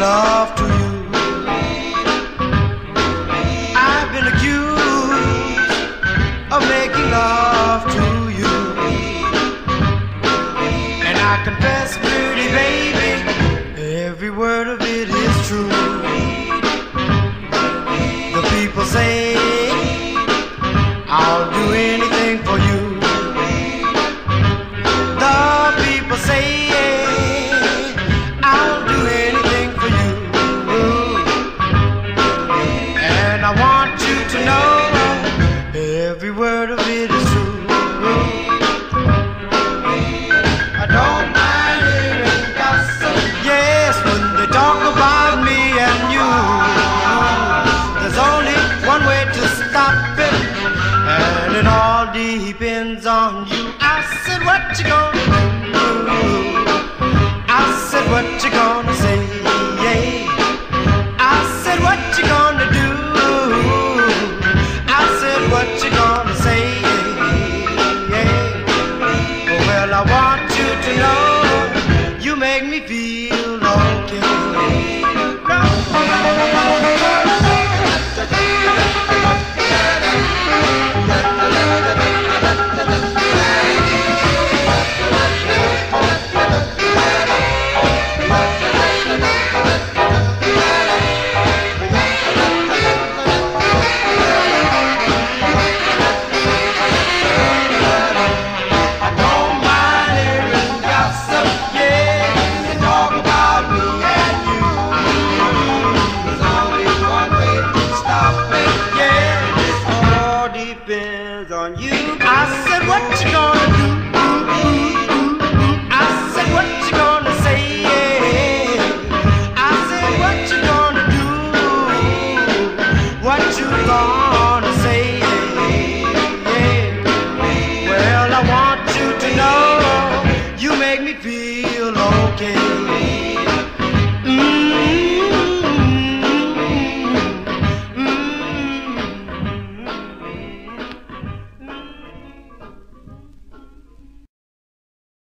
love to you. I've been accused of making love to you, and I confess. depends on you. I said, what you gonna do? on you. I said, what you gonna do? I said, what you gonna say? I said, what you gonna do? What you gonna say? Well, I want you to know you make me feel okay.